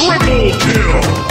Triple kill!